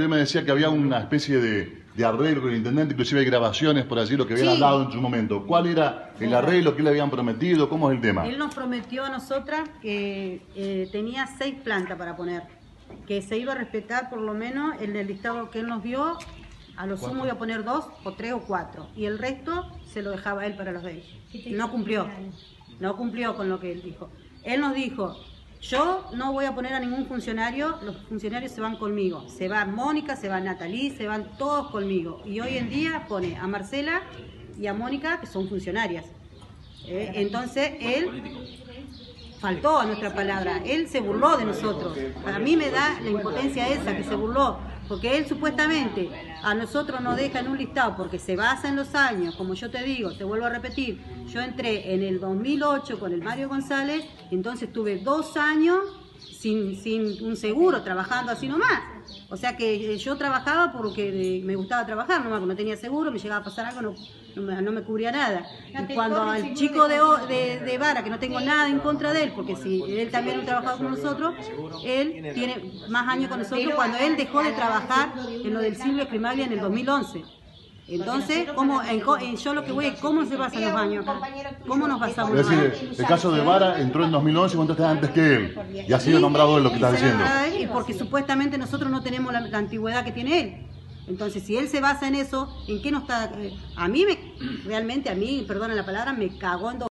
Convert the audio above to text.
porque él me decía que había una especie de, de arreglo con el intendente, inclusive hay grabaciones por allí, lo que habían Sí. hablado en su momento. ¿Cuál era el arreglo que le habían prometido? ¿Cómo es el tema? Él nos prometió a nosotras que eh, tenía seis plantas para poner, que se iba a respetar por lo menos en el listado que él nos dio, a lo sumo iba a poner dos o tres o cuatro, y el resto se lo dejaba él para los de él. No cumplió, no cumplió con lo que él dijo. Él nos dijo, yo no voy a poner a ningún funcionario, los funcionarios se van conmigo. Se va Mónica, se va Natalie, se van todos conmigo. Y hoy en día pone a Marcela y a Mónica, que son funcionarias. Eh, entonces él faltó a nuestra palabra, él se burló de nosotros. A mí me da la impotencia esa, que se burló, porque él supuestamente a nosotros nos deja en un listado porque se basa en los años, como yo te digo, te vuelvo a repetir, yo entré en el 2008 con el Mario González, entonces tuve dos años sin, sin un seguro, trabajando así nomás. O sea que eh, yo trabajaba porque eh, me gustaba trabajar, nomás, porque no tenía seguro, me llegaba a pasar algo, no, no me, no me cubría nada. Y cuando al chico de, de, de Vara, que no tengo nada en contra de él, porque si él también ha trabajado con nosotros, él tiene más años con nosotros cuando él dejó de trabajar en lo del Silvio Primavia en el 2011. Entonces, ¿cómo, en co- en- yo lo que voy es cómo se pasan los años acá. ¿Cómo nos pasamos los años? decir, el caso de Vara entró en 2011 cuando estás antes que él. Y ha sido nombrado él lo que estás diciendo. Ay, porque supuestamente nosotros no tenemos la, la antigüedad que tiene él. Entonces, si él se basa en eso, ¿en qué no está? eh, a mí, me, realmente, a mí, perdona la palabra, me cagó en dos.